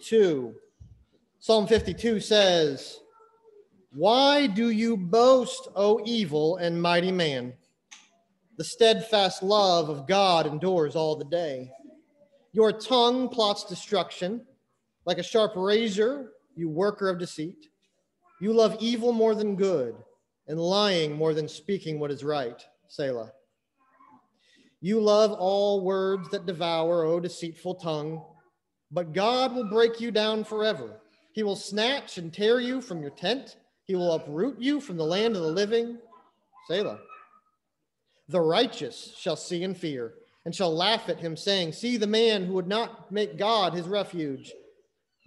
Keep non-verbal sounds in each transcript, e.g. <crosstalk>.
2. Psalm 52 says, Why do you boast, O evil and mighty man? The steadfast love of God endures all the day. Your tongue plots destruction. Like a sharp razor, you worker of deceit. You love evil more than good, and lying more than speaking what is right. Selah. You love all words that devour, O deceitful tongue. But God will break you down forever. He will snatch and tear you from your tent. He will uproot you from the land of the living. Selah. The righteous shall see and fear, and shall laugh at him, saying, See the man who would not make God his refuge,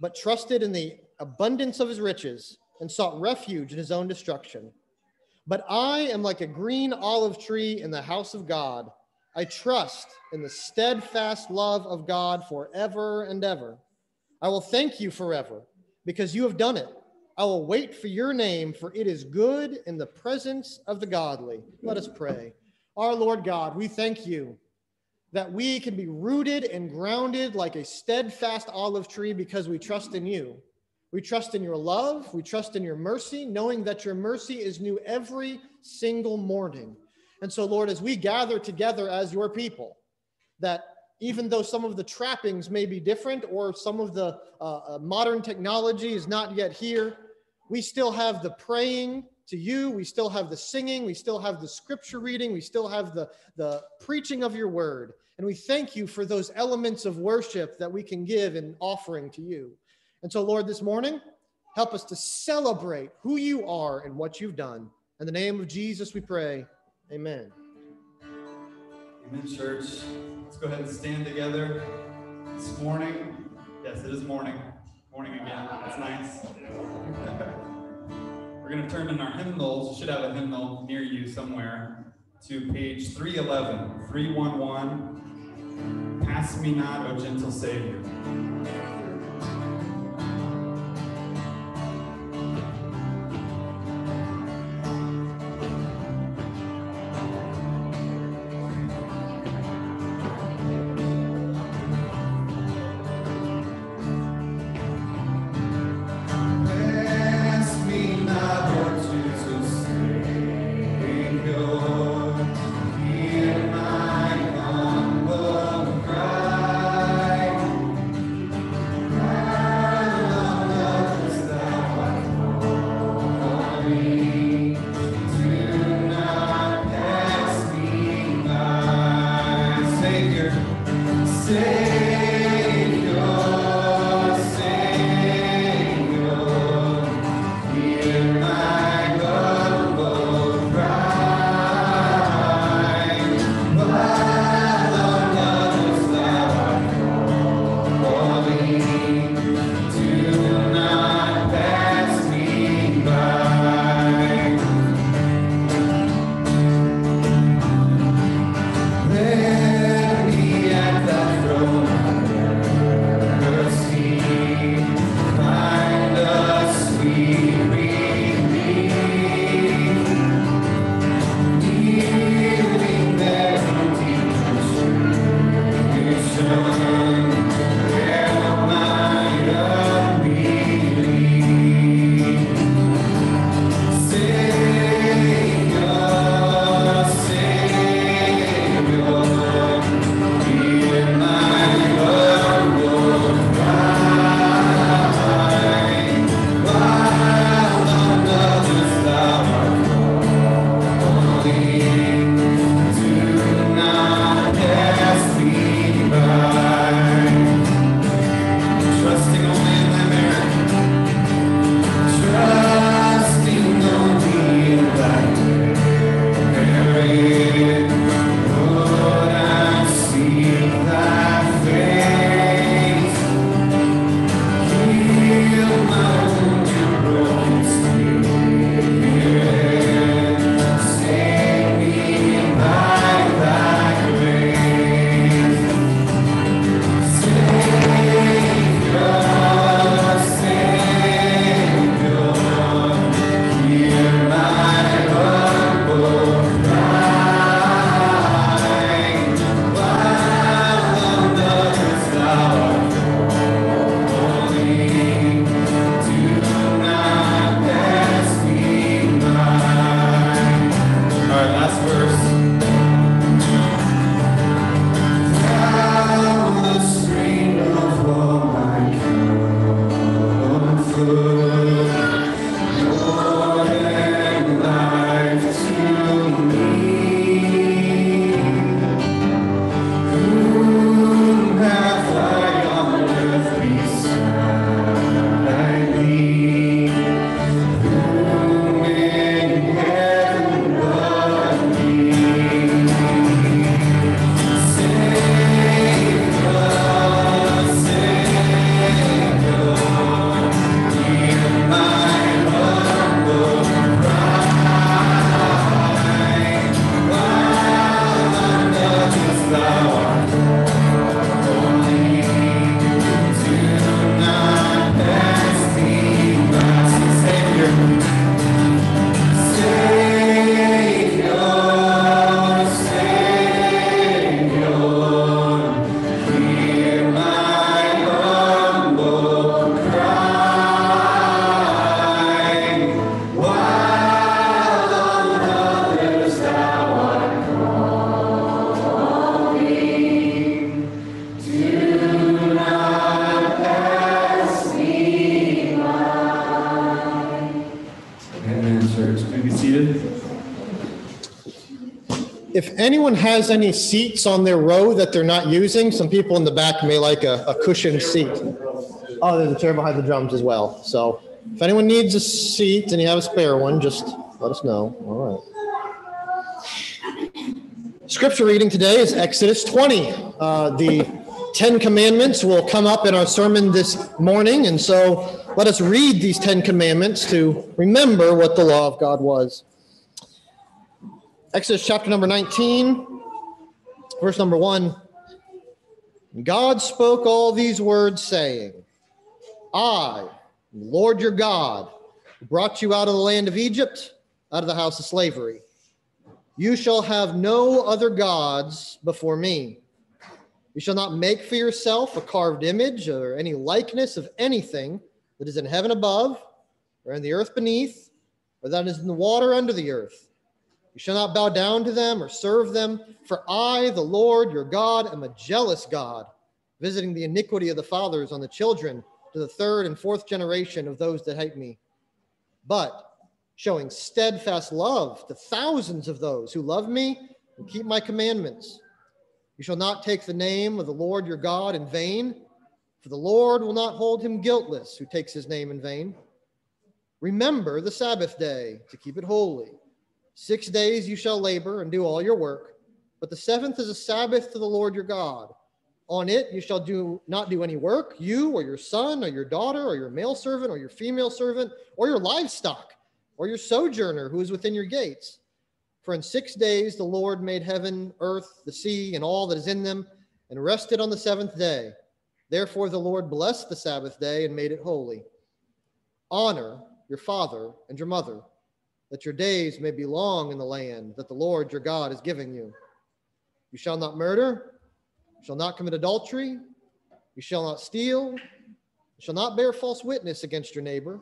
but trusted in the abundance of his riches, and sought refuge in his own destruction. But I am like a green olive tree in the house of God. I trust in the steadfast love of God forever and ever. I will thank you forever because you have done it. I will wait for your name, for it is good in the presence of the godly. Let us pray. Our Lord God, we thank you that we can be rooted and grounded like a steadfast olive tree because we trust in you. We trust in your love. We trust in your mercy, knowing that your mercy is new every single morning. And so, Lord, as we gather together as your people, that even though some of the trappings may be different or some of the uh, uh, modern technology is not yet here, we still have the praying to you. We still have the singing. We still have the scripture reading. We still have the, the preaching of your word. And we thank you for those elements of worship that we can give in offering to you. And so, Lord, this morning, help us to celebrate who you are and what you've done. In the name of Jesus, we pray. Amen. Amen, church. Let's go ahead and stand together this morning. Yes, it is morning. Morning again. That's nice. <laughs> We're going to turn in our hymnals. You should have a hymnal near you somewhere to page 311, 311. Pass me not, O gentle Savior. Any seats on their row that they're not using, some people in the back may like a, a cushioned seat. Oh, there's a chair behind the drums as well. So if anyone needs a seat and you have a spare one, just let us know. All right. Scripture reading today is Exodus 20. Uh, the Ten Commandments will come up in our sermon this morning, and so let us read these Ten Commandments to remember what the law of God was. Exodus chapter number 19, verse number 1. God spoke all these words, saying, I, Lord your God, brought you out of the land of Egypt, out of the house of slavery. You shall have no other gods before me. You shall not make for yourself a carved image or any likeness of anything that is in heaven above, or in the earth beneath, or that is in the water under the earth. You shall not bow down to them or serve them, for I, the Lord your God, am a jealous God, visiting the iniquity of the fathers on the children to the third and fourth generation of those that hate me, but showing steadfast love to thousands of those who love me and keep my commandments. You shall not take the name of the Lord your God in vain, for the Lord will not hold him guiltless who takes his name in vain. Remember the Sabbath day to keep it holy. Six days you shall labor and do all your work, but the seventh is a Sabbath to the Lord your God. On it you shall do not do any work, you or your son or your daughter or your male servant or your female servant or your livestock or your sojourner who is within your gates. For in six days the Lord made heaven, earth, the sea, and all that is in them, and rested on the seventh day. Therefore the Lord blessed the Sabbath day and made it holy. Honor your father and your mother that your days may be long in the land that the Lord your God is giving you. You shall not murder, you shall not commit adultery, you shall not steal, you shall not bear false witness against your neighbor.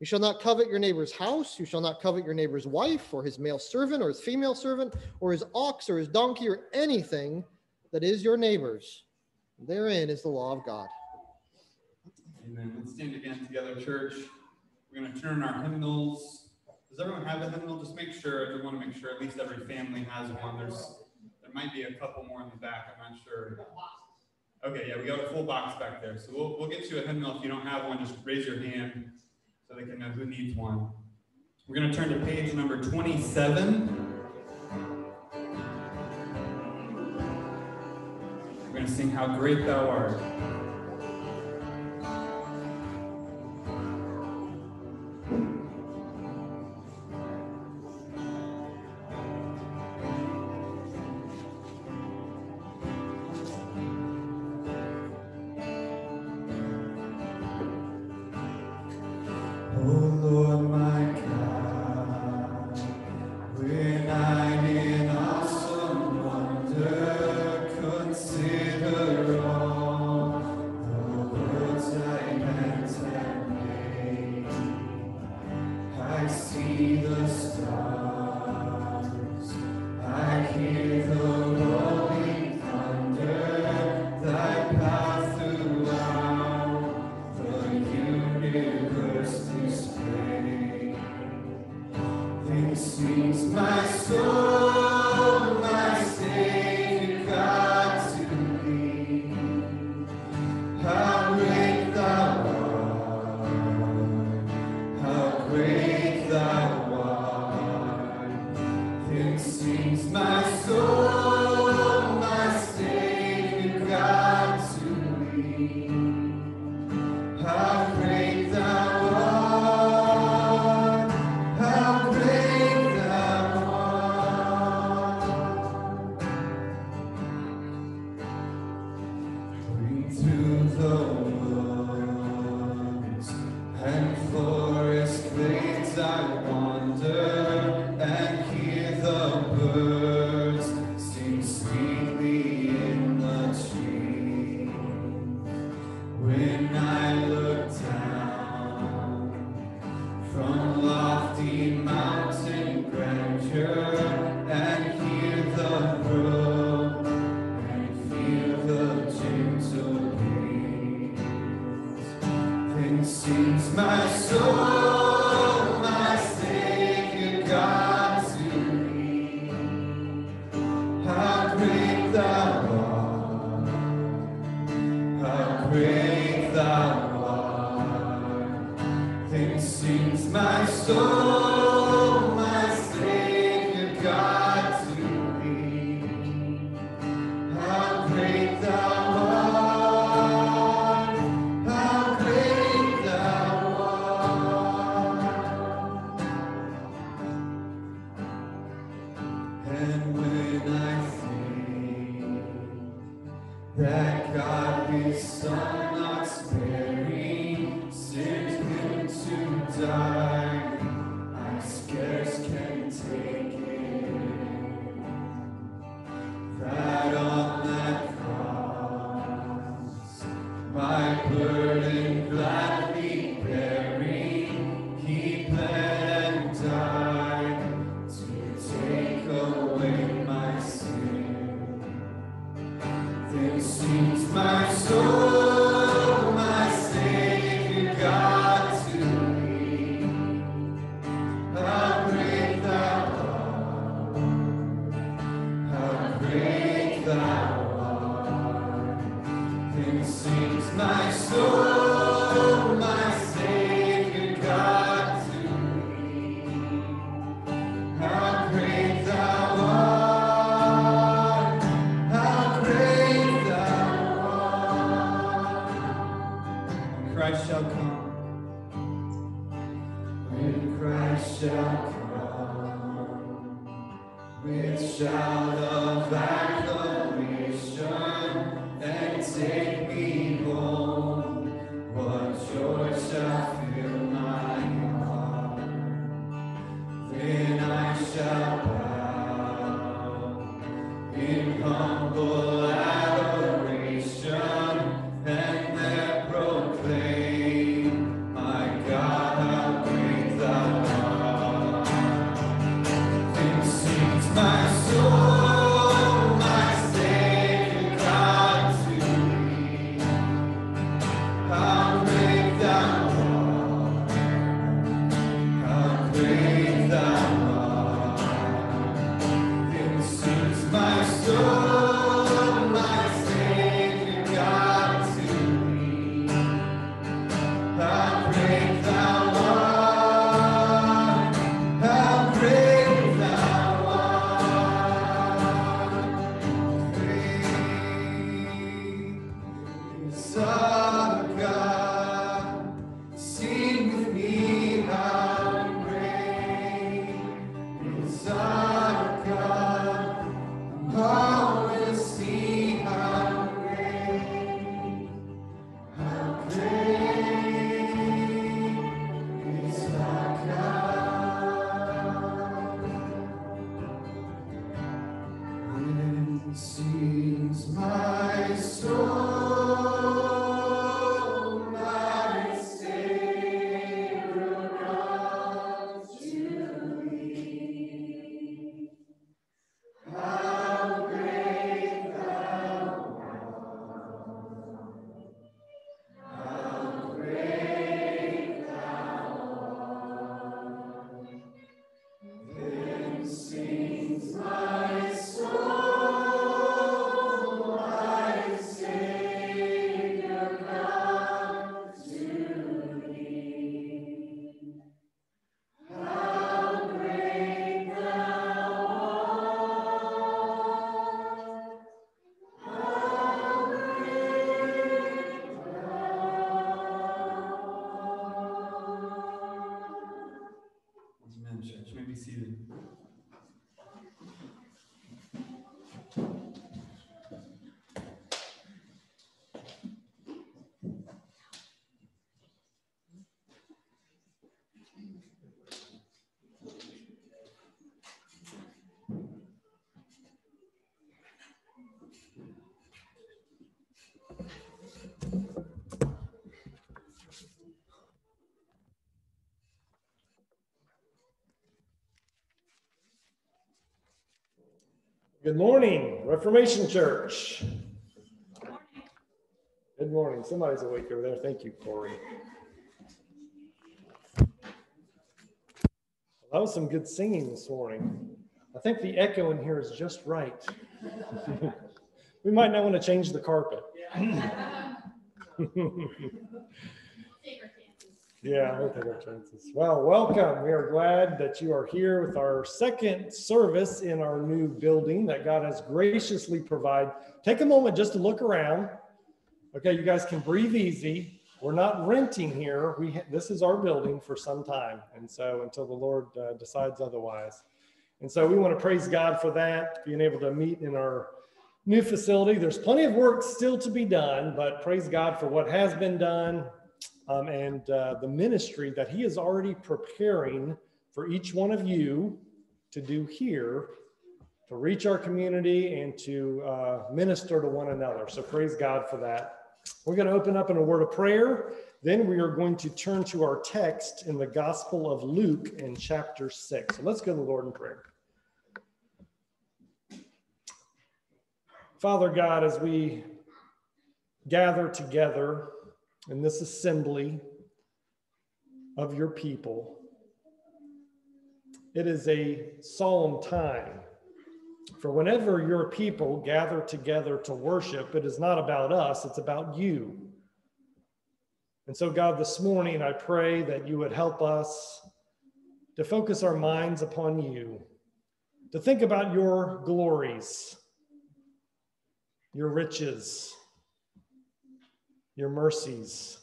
You shall not covet your neighbor's house. You shall not covet your neighbor's wife, or his male servant, or his female servant, or his ox, or his donkey, or anything that is your neighbor's. Therein is the law of God. Amen. Let's stand again together, church. We're going to turn our hymnals does everyone have a hymnal? Just make sure, I want to make sure at least every family has one. There's, there might be a couple more in the back, I'm not sure. Okay, yeah, we got a full box back there. So we'll, we'll get you a hymnal. If you don't have one, just raise your hand so they can know who needs one. We're going to turn to page number 27. We're going to sing How Great Thou Art. thou art. Then sings my soul. 감사합니다. Good morning, Reformation Church. Good morning. Somebody's awake over there. Thank you, Corey. Well, that was some good singing this morning. I think the echo in here is just right. <laughs> we might not want to change the carpet. <laughs> Yeah, we'll take our chances. Well, welcome. We are glad that you are here with our second service in our new building that God has graciously provided. Take a moment just to look around. Okay, you guys can breathe easy. We're not renting here. We ha- this is our building for some time, and so until the Lord uh, decides otherwise. And so we want to praise God for that, being able to meet in our new facility. There's plenty of work still to be done, but praise God for what has been done, um, and uh, the ministry that He is already preparing for each one of you to do here to reach our community and to uh, minister to one another. So praise God for that. We're going to open up in a word of prayer. Then we are going to turn to our text in the Gospel of Luke in chapter 6. So let's go to the Lord in prayer. Father God, as we gather together in this assembly of your people, it is a solemn time. For whenever your people gather together to worship, it is not about us, it's about you. And so, God, this morning I pray that you would help us to focus our minds upon you, to think about your glories your riches, your mercies,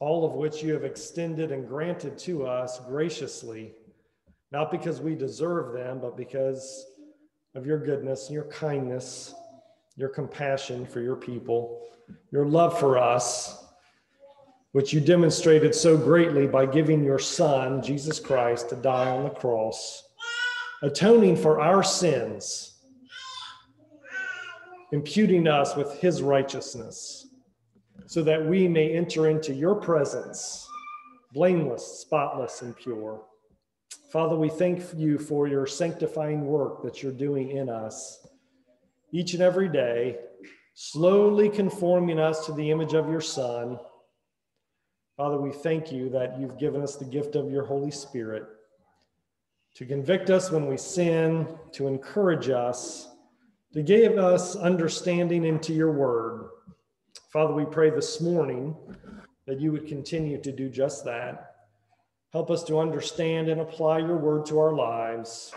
all of which you have extended and granted to us graciously, not because we deserve them, but because of your goodness, your kindness, your compassion for your people, your love for us, which you demonstrated so greatly by giving your Son, Jesus Christ, to die on the cross, atoning for our sins imputing us with his righteousness, so that we may enter into your presence, blameless, spotless, and pure. Father, we thank you for your sanctifying work that you're doing in us each and every day, slowly conforming us to the image of your Son. Father, we thank you that you've given us the gift of your Holy Spirit to convict us when we sin, to encourage us to give us understanding into your word. Father, we pray this morning that you would continue to do just that. Help us to understand and apply your word to our lives,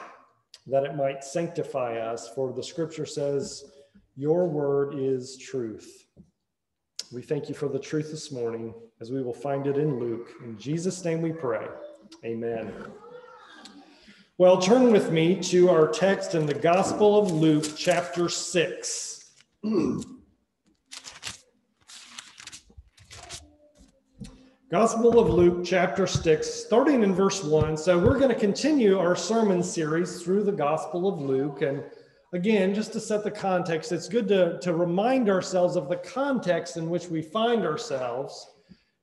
that it might sanctify us. For the scripture says, Your word is truth. We thank you for the truth this morning as we will find it in Luke. In Jesus' name we pray. Amen. Well, turn with me to our text in the Gospel of Luke, chapter 6. <clears throat> Gospel of Luke, chapter 6, starting in verse 1. So, we're going to continue our sermon series through the Gospel of Luke. And again, just to set the context, it's good to, to remind ourselves of the context in which we find ourselves.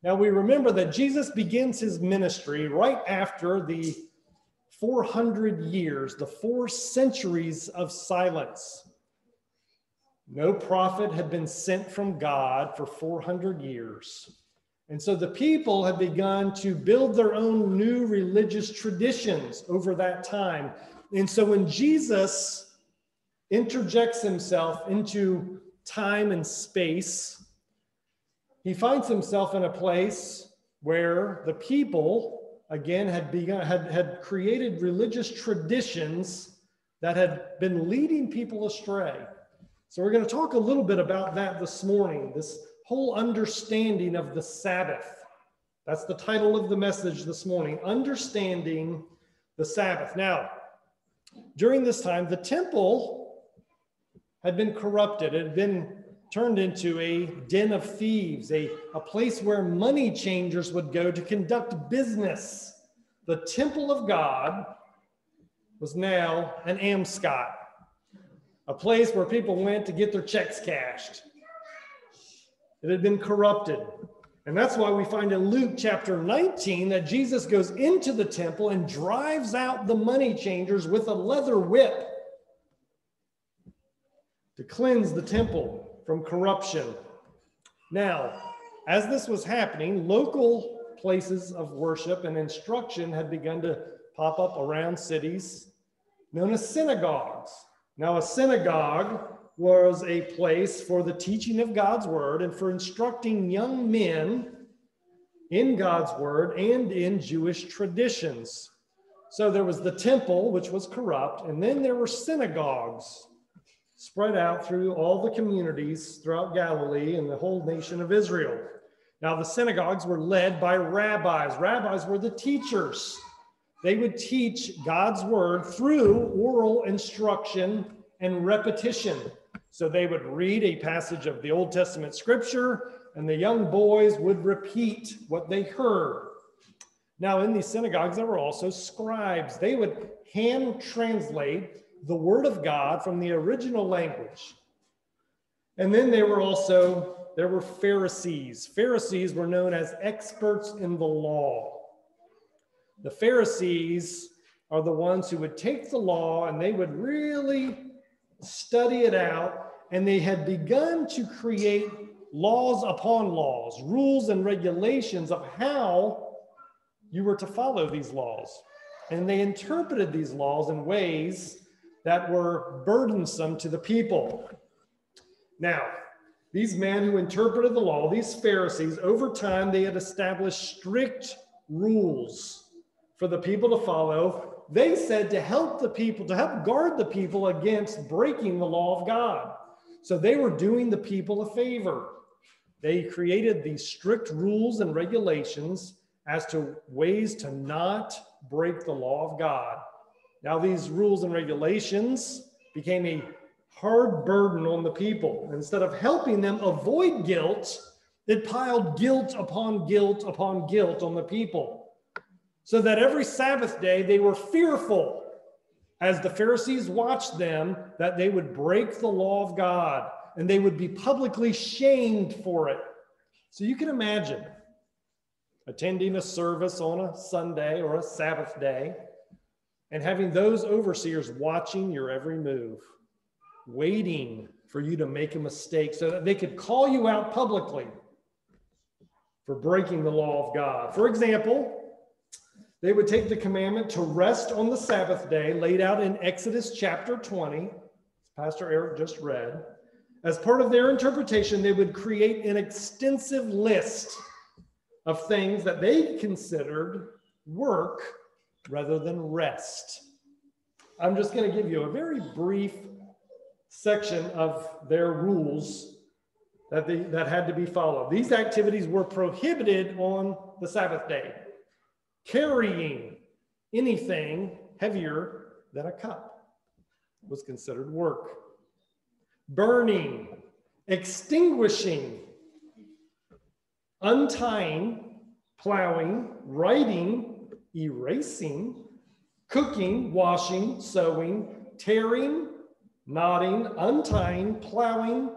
Now, we remember that Jesus begins his ministry right after the 400 years, the four centuries of silence. No prophet had been sent from God for 400 years. And so the people had begun to build their own new religious traditions over that time. And so when Jesus interjects himself into time and space, he finds himself in a place where the people again had begun had, had created religious traditions that had been leading people astray. So we're going to talk a little bit about that this morning, this whole understanding of the Sabbath. That's the title of the message this morning, understanding the Sabbath. Now, during this time, the temple had been corrupted. It had been turned into a den of thieves, a, a place where money changers would go to conduct business. The temple of God was now an Amscot, a place where people went to get their checks cashed. It had been corrupted. And that's why we find in Luke chapter 19 that Jesus goes into the temple and drives out the money changers with a leather whip to cleanse the temple from corruption. Now, as this was happening, local places of worship and instruction had begun to pop up around cities known as synagogues. Now, a synagogue was a place for the teaching of God's word and for instructing young men in God's word and in Jewish traditions. So there was the temple, which was corrupt, and then there were synagogues spread out through all the communities throughout Galilee and the whole nation of Israel. Now, the synagogues were led by rabbis. Rabbis were the teachers. They would teach God's word through oral instruction and repetition. So they would read a passage of the Old Testament scripture, and the young boys would repeat what they heard. Now, in these synagogues, there were also scribes. They would hand translate the word of God from the original language. And then there were also there were Pharisees. Pharisees were known as experts in the law. The Pharisees are the ones who would take the law and they would really study it out, and they had begun to create laws upon laws, rules and regulations of how you were to follow these laws. And they interpreted these laws in ways that were burdensome to the people. Now, these men who interpreted the law, these Pharisees, over time, they had established strict rules for the people to follow. They said to help the people, to help guard the people against breaking the law of God. So they were doing the people a favor. They created these strict rules and regulations as to ways to not break the law of God. Now, these rules and regulations became a hard burden on the people. Instead of helping them avoid guilt, it piled guilt upon guilt upon guilt on the people. So that every Sabbath day they were fearful as the Pharisees watched them that they would break the law of God and they would be publicly shamed for it. So you can imagine attending a service on a Sunday or a Sabbath day and having those overseers watching your every move, waiting for you to make a mistake so that they could call you out publicly for breaking the law of God. For example, they would take the commandment to rest on the Sabbath day, laid out in Exodus chapter 20, Pastor Eric just read. As part of their interpretation, they would create an extensive list of things that they considered work rather than rest. I'm just going to give you a very brief section of their rules that, they, that had to be followed. These activities were prohibited on the Sabbath day. Carrying anything heavier than a cup was considered work. Burning, extinguishing, untying, plowing, writing, erasing, cooking, washing, sewing, tearing, knotting, untying, plowing,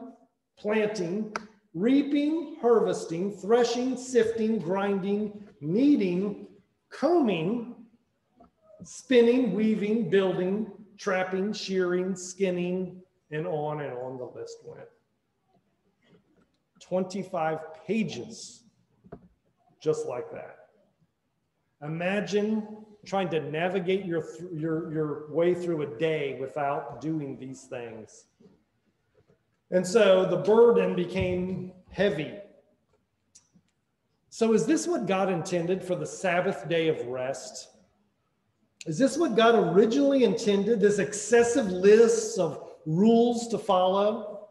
planting, reaping, harvesting, threshing, sifting, grinding, kneading, combing, spinning, weaving, building, trapping, shearing, skinning, and on and on the list went. 25 pages just like that. Imagine trying to navigate your, your, your way through a day without doing these things. And so the burden became heavy. So, is this what God intended for the Sabbath day of rest? Is this what God originally intended? This excessive list of rules to follow?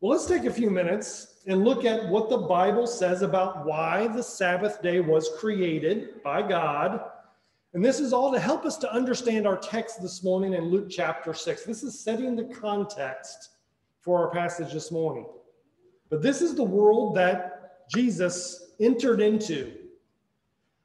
Well, let's take a few minutes and look at what the Bible says about why the Sabbath day was created by God. And this is all to help us to understand our text this morning in Luke chapter 6. This is setting the context for our passage this morning. But this is the world that Jesus entered into.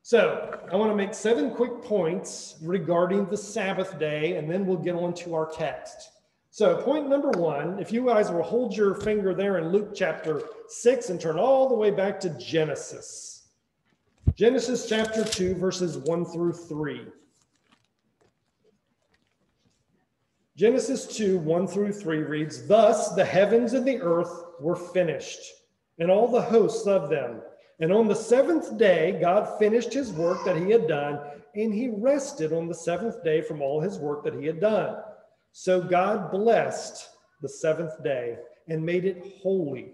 So, I want to make seven quick points regarding the Sabbath day, and then we'll get on to our text. So, point number one, if you guys will hold your finger there in Luke chapter 6 and turn all the way back to Genesis. Genesis chapter 2, verses 1 through 3. Genesis 2, 1 through 3 reads, Thus the heavens and the earth were finished, and all the hosts of them. And on the seventh day, God finished his work that he had done, and he rested on the seventh day from all his work that he had done. So God blessed the seventh day and made it holy,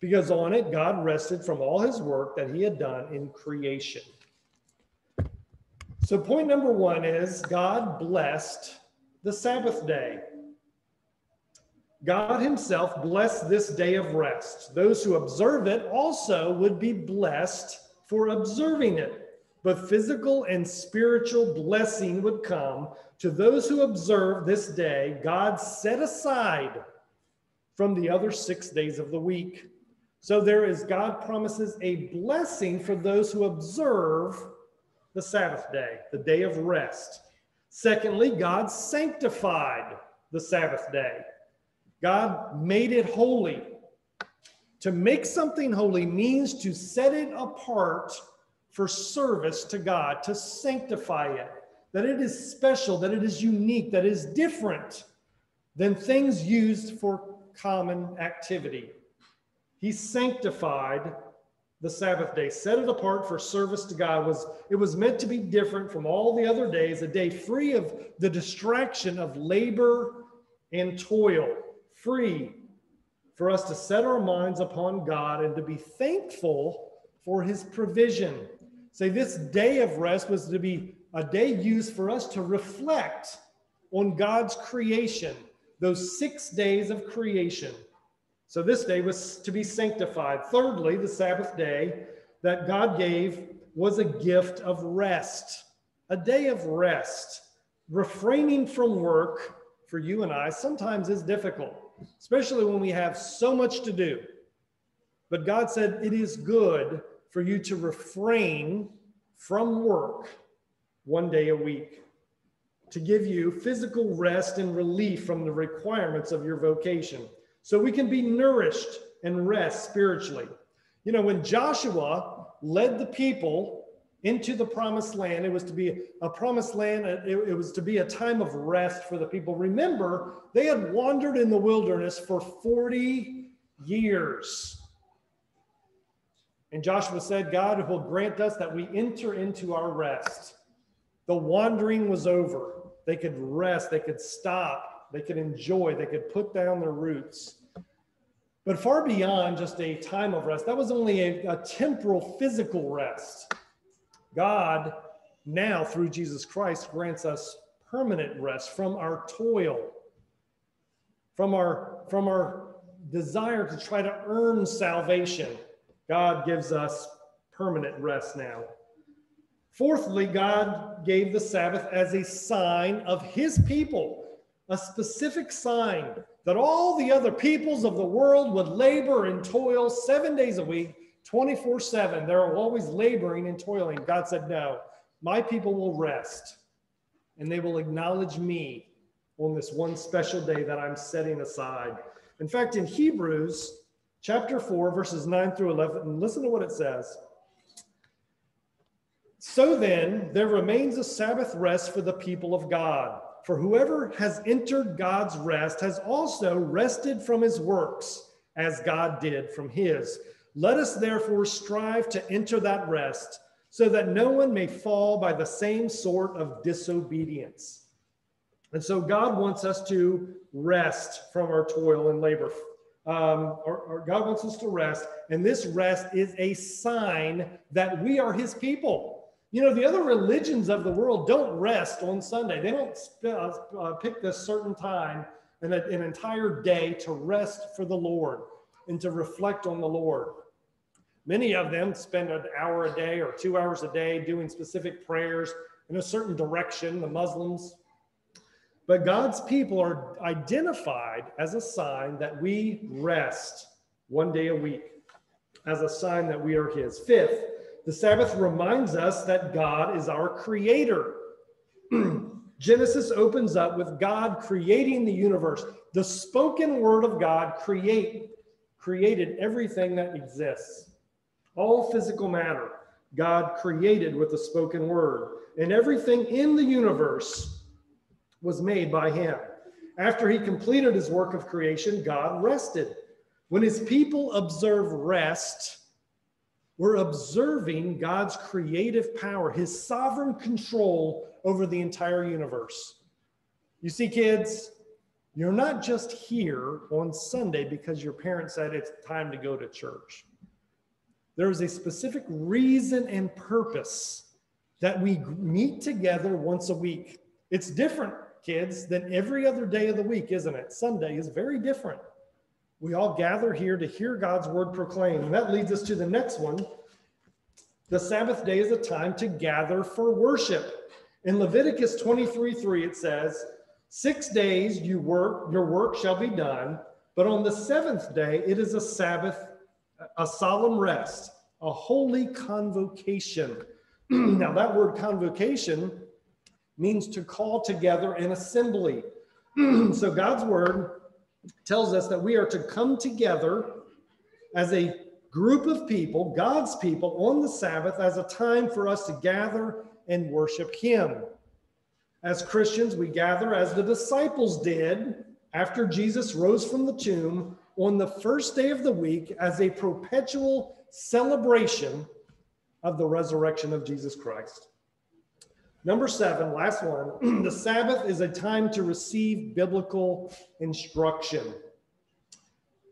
because on it God rested from all his work that he had done in creation. So, point number one is God blessed the Sabbath day. God Himself blessed this day of rest. Those who observe it also would be blessed for observing it. But physical and spiritual blessing would come to those who observe this day, God set aside from the other six days of the week. So there is, God promises a blessing for those who observe the Sabbath day, the day of rest. Secondly, God sanctified the Sabbath day. God made it holy. To make something holy means to set it apart for service to God, to sanctify it, that it is special, that it is unique, that it is different than things used for common activity. He sanctified the Sabbath day, set it apart for service to God. Was it was meant to be different from all the other days, a day free of the distraction of labor and toil free for us to set our minds upon God and to be thankful for his provision. Say, this day of rest was to be a day used for us to reflect on God's creation, those six days of creation. So this day was to be sanctified. Thirdly, the Sabbath day that God gave was a gift of rest, a day of rest. Refraining from work for you and I sometimes is difficult especially when we have so much to do. But God said it is good for you to refrain from work one day a week to give you physical rest and relief from the requirements of your vocation so we can be nourished and rest spiritually. You know, when Joshua led the people into the promised land. It was to be a promised land. It, it, was to be a time of rest for the people. Remember, they had wandered in the wilderness for 40 years. And Joshua said, God will grant us that we enter into our rest. The wandering was over. They could rest, they could stop, they could enjoy, they could put down their roots. But far beyond just a time of rest, that was only a, a temporal physical rest. God now, through Jesus Christ, grants us permanent rest from our toil, from our, from our desire to try to earn salvation. God gives us permanent rest now. Fourthly, God gave the Sabbath as a sign of his people, a specific sign that all the other peoples of the world would labor and toil seven days a week 24 7. They're always laboring and toiling. God said, No, my people will rest and they will acknowledge me on this one special day that I'm setting aside. In fact, in Hebrews chapter 4, verses 9 through 11, listen to what it says. So then, there remains a Sabbath rest for the people of God. For whoever has entered God's rest has also rested from his works, as God did from his. Let us therefore strive to enter that rest so that no one may fall by the same sort of disobedience. And so God wants us to rest from our toil and labor. Um, God wants us to rest, and this rest is a sign that we are His people. You know, the other religions of the world don't rest on Sunday. They don't uh, uh, pick this certain time and an entire day to rest for the Lord and to reflect on the Lord. Many of them spend an hour a day or two hours a day doing specific prayers in a certain direction, the Muslims. But God's people are identified as a sign that we rest one day a week, as a sign that we are His. Fifth, the Sabbath reminds us that God is our creator. <clears throat> Genesis opens up with God creating the universe. The spoken word of God create, created everything that exists. All physical matter, God created with the spoken word, and everything in the universe was made by him. After he completed his work of creation, God rested. When his people observe rest, we're observing God's creative power, his sovereign control over the entire universe. You see, kids, You're not just here on Sunday because your parents said it's time to go to church. There is a specific reason and purpose that we meet together once a week. It's different, kids, than every other day of the week, isn't it? Sunday is very different. We all gather here to hear God's word proclaimed. And that leads us to the next one. The Sabbath day is a time to gather for worship. In Leviticus 23 3, it says, Six days you work, your work shall be done, but on the seventh day it is a Sabbath, a solemn rest, a holy convocation. <clears throat> now, that word convocation means to call together an assembly. <clears throat> so, God's word tells us that we are to come together as a group of people, God's people, on the Sabbath as a time for us to gather and worship Him. As Christians, we gather as the disciples did after Jesus rose from the tomb on the first day of the week as a perpetual celebration of the resurrection of Jesus Christ. Number seven, last one. <clears throat> the Sabbath is a time to receive biblical instruction.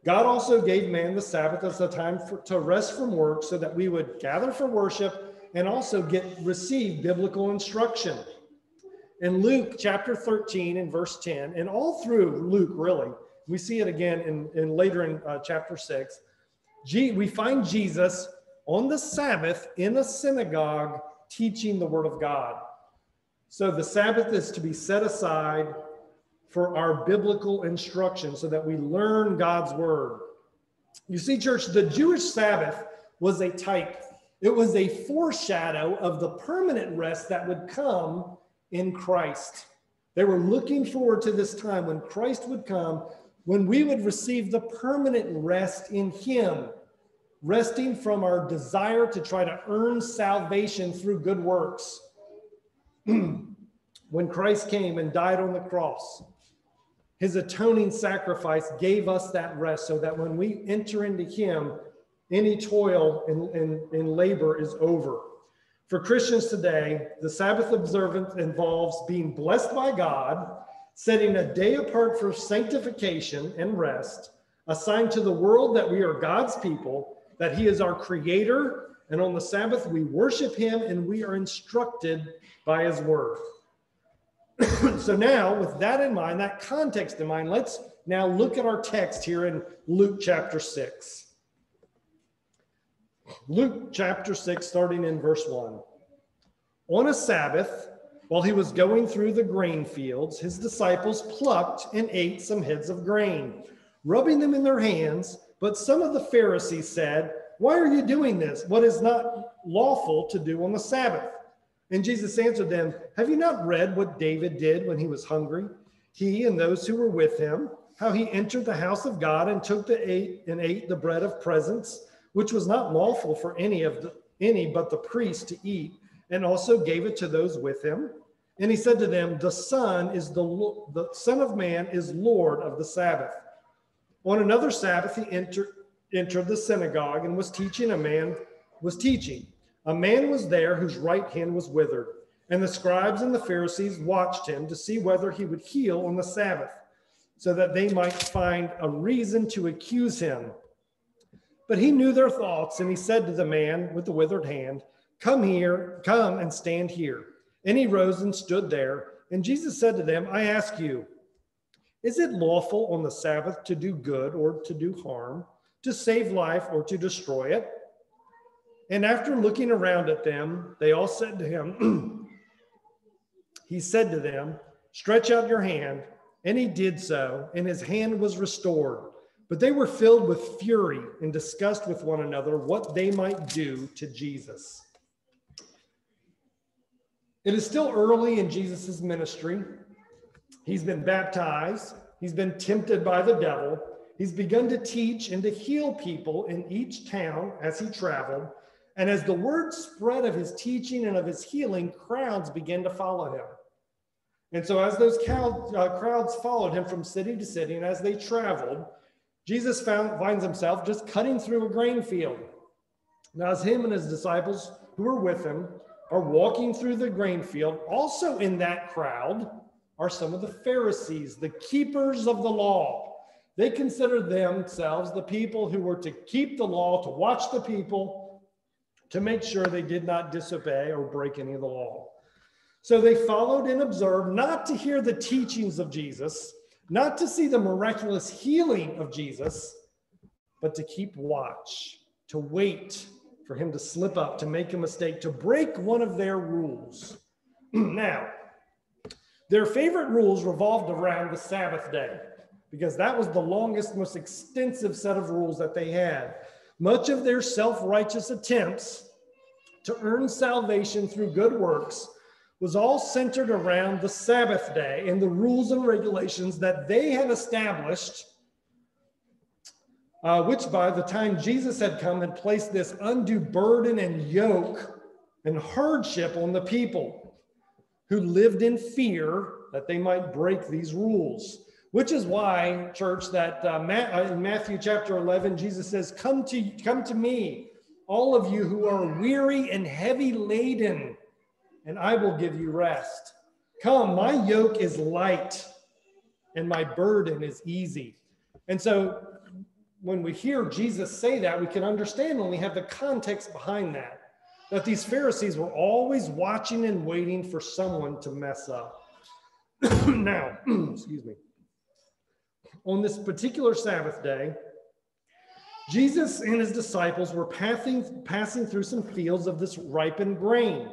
God also gave man the Sabbath as a time for, to rest from work so that we would gather for worship and also get receive biblical instruction. In Luke chapter 13 and verse 10, and all through Luke, really, we see it again in, in later in uh, chapter 6. G, we find Jesus on the Sabbath in a synagogue teaching the word of God. So the Sabbath is to be set aside for our biblical instruction so that we learn God's word. You see, church, the Jewish Sabbath was a type, it was a foreshadow of the permanent rest that would come in Christ. They were looking forward to this time when Christ would come, when we would receive the permanent rest in Him, resting from our desire to try to earn salvation through good works. <clears throat> when Christ came and died on the cross, his atoning sacrifice gave us that rest so that when we enter into him, any toil and, and, and labor is over. For Christians today, the Sabbath observance involves being blessed by God, setting a day apart for sanctification and rest, a sign to the world that we are God's people, that He is our creator, and on the Sabbath we worship Him and we are instructed by His word. <clears throat> so now, with that in mind, that context in mind, let's now look at our text here in Luke chapter 6. Luke chapter 6, starting in verse 1. On a Sabbath, while he was going through the grain fields, his disciples plucked and ate some heads of grain, rubbing them in their hands. But some of the Pharisees said, Why are you doing this? What is not lawful to do on the Sabbath? And Jesus answered them, Have you not read what David did when he was hungry? He and those who were with him, how he entered the house of God and took the ate and ate the bread of presence, which was not lawful for any of the, any but the priest to eat, and also gave it to those with him. And he said to them, The Son is the the Son of Man is Lord of the Sabbath. On another Sabbath, he entered entered the synagogue and was teaching. A man was teaching. A man was there whose right hand was withered, and the scribes and the Pharisees watched him to see whether he would heal on the Sabbath, so that they might find a reason to accuse him. But he knew their thoughts, and he said to the man with the withered hand, Come here, come and stand here. And he rose and stood there. And Jesus said to them, I ask you, is it lawful on the Sabbath to do good or to do harm, to save life or to destroy it? And after looking around at them, they all said to him, <clears throat> He said to them, Stretch out your hand. And he did so, and his hand was restored. But they were filled with fury and discussed with one another what they might do to Jesus. It is still early in Jesus' ministry. He's been baptized, he's been tempted by the devil, he's begun to teach and to heal people in each town as he traveled. And as the word spread of his teaching and of his healing, crowds began to follow him. And so, as those uh, crowds followed him from city to city, and as they traveled, Jesus found, finds himself just cutting through a grain field. Now, as him and his disciples who were with him are walking through the grain field, also in that crowd are some of the Pharisees, the keepers of the law. They considered themselves the people who were to keep the law, to watch the people, to make sure they did not disobey or break any of the law. So they followed and observed not to hear the teachings of Jesus, not to see the miraculous healing of Jesus, but to keep watch, to wait for him to slip up, to make a mistake, to break one of their rules. <clears throat> now, their favorite rules revolved around the Sabbath day because that was the longest, most extensive set of rules that they had. Much of their self righteous attempts to earn salvation through good works was all centered around the Sabbath day and the rules and regulations that they had established, uh, which by the time Jesus had come had placed this undue burden and yoke and hardship on the people who lived in fear that they might break these rules. Which is why, church, that uh, uh in Matthew chapter 11, Jesus says, "Come to come to me, all of you who are weary and heavy laden, and I will give you rest. Come, my yoke is light and my burden is easy. And so when we hear Jesus say that, we can understand when we have the context behind that, that these Pharisees were always watching and waiting for someone to mess up. <clears throat> now, <clears throat> excuse me. On this particular Sabbath day, Jesus and his disciples were passing, passing through some fields of this ripened grain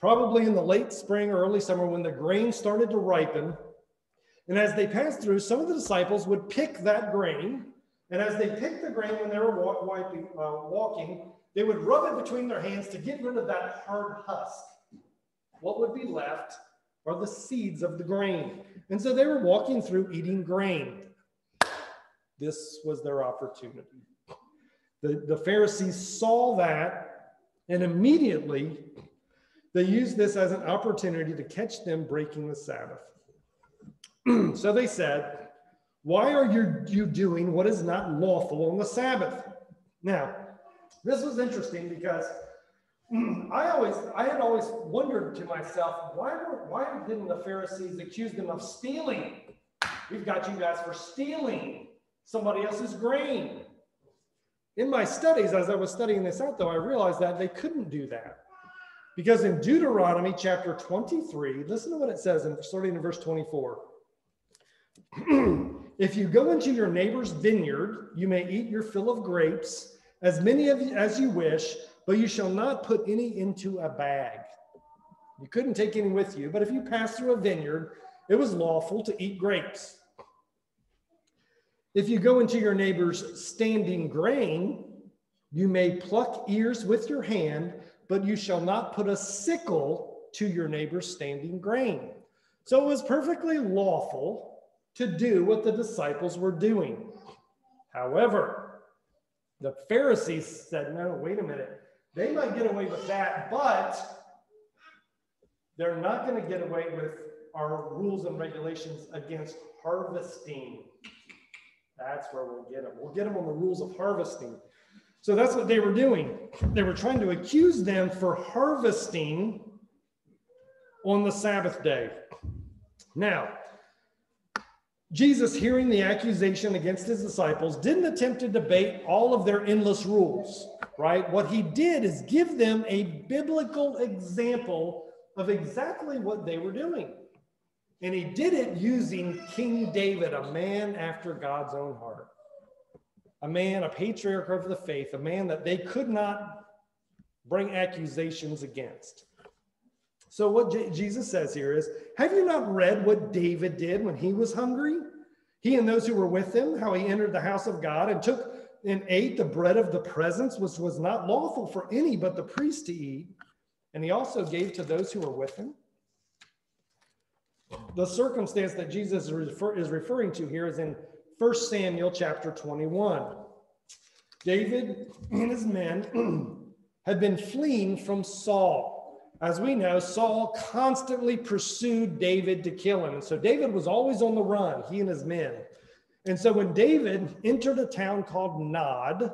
probably in the late spring or early summer when the grain started to ripen. And as they passed through, some of the disciples would pick that grain. And as they picked the grain when they were walk, wiping, uh, walking, they would rub it between their hands to get rid of that hard husk. What would be left are the seeds of the grain. And so they were walking through eating grain. This was their opportunity. The, the Pharisees saw that and immediately they used this as an opportunity to catch them breaking the Sabbath. <clears throat> so they said, Why are you, you doing what is not lawful on the Sabbath? Now, this was interesting because <clears throat> I always, I had always wondered to myself, why, were, why didn't the Pharisees accuse them of stealing? We've got you guys for stealing somebody else's grain. In my studies, as I was studying this out, though, I realized that they couldn't do that. Because in Deuteronomy chapter 23, listen to what it says in starting in verse 24. <clears throat> if you go into your neighbor's vineyard, you may eat your fill of grapes, as many of you as you wish, but you shall not put any into a bag. You couldn't take any with you, but if you pass through a vineyard, it was lawful to eat grapes. If you go into your neighbor's standing grain, you may pluck ears with your hand, but you shall not put a sickle to your neighbor's standing grain. So it was perfectly lawful to do what the disciples were doing. However, the Pharisees said, no, wait a minute. They might get away with that, but they're not going to get away with our rules and regulations against harvesting. That's where we'll get them. We'll get them on the rules of harvesting. So that's what they were doing. They were trying to accuse them for harvesting on the Sabbath day. Now, Jesus, hearing the accusation against his disciples, didn't attempt to debate all of their endless rules, right? What he did is give them a biblical example of exactly what they were doing. And he did it using King David, a man after God's own heart a man, a patriarch of the faith, a man that they could not bring accusations against. So, what J- Jesus says here is Have you not read what David did when he was hungry? He and those who were with him, how he entered the house of God and took and ate the bread of the presence, which was not lawful for any but the priest to eat. And he also gave to those who were with him. The circumstance that Jesus refer- is referring to here is in 1 Samuel chapter 21. David and his men <clears throat> had been fleeing from Saul. As we know, Saul constantly pursued David to kill him. And so David was always on the run, he and his men. And so when David entered a town called Nob,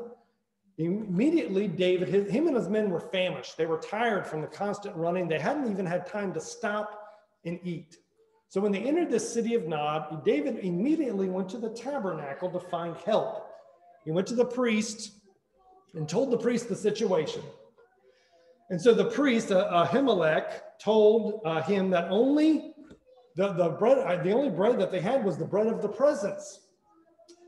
immediately David, his, him and his men were famished. They were tired from the constant running. They hadn't even had time to stop and eat. So when they entered the city of Nob, David immediately went to the tabernacle to find help. He went to the priest and told the priest the situation. And so the priest, uh, Ahimelech, told uh, him that only the, the bread, uh, the only bread that they had was the bread of the presence.